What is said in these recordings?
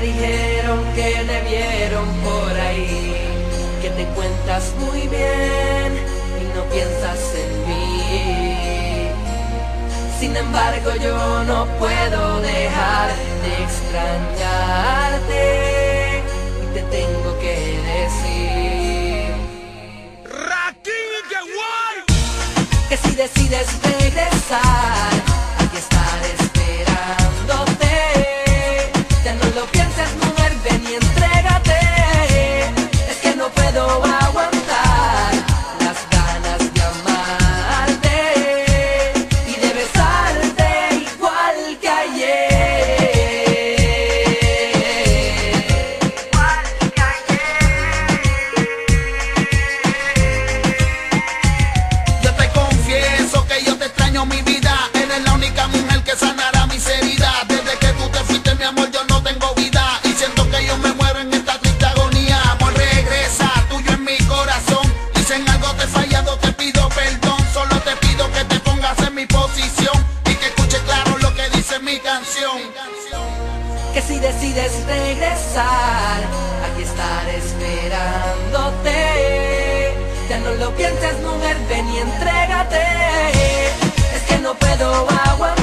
Me dijeron que me vieron por ahí, que te cuentas muy bien y no piensas en mí. Sin embargo yo no puedo dejar de extrañarte y te tengo que decir que si decides regresar, decides regresar, aquí estaré esperándote. Ya no lo pienses, mujer, ven y entrégate. Es que no puedo aguantar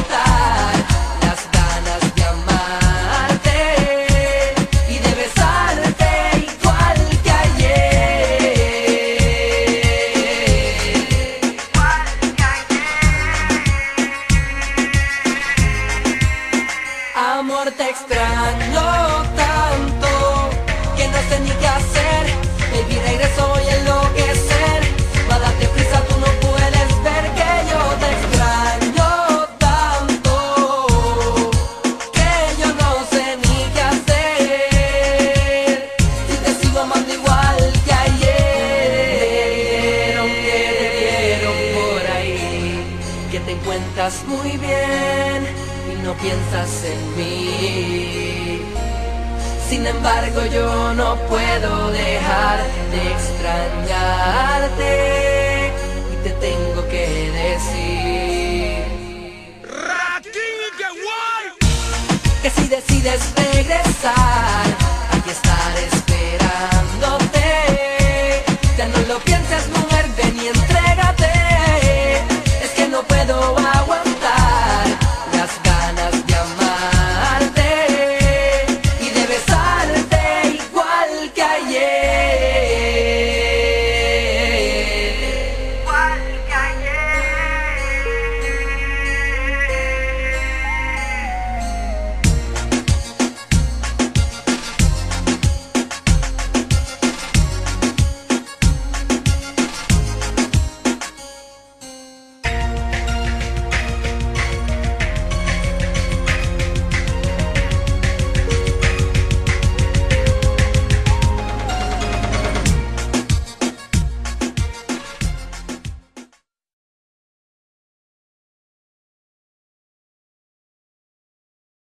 Te extraño tanto que no sé ni qué hacer. Baby, regreso voy a enloquecer. Va a darte prisa, tú no puedes ver que yo te extraño tanto que yo no sé ni qué hacer. Si te sigo amando igual que ayer. Que te vieron por ahí, que te encuentras muy bien y no piensas en mí. Sin embargo, yo no puedo dejar de extrañarte y te tengo que decir que si decides regresar,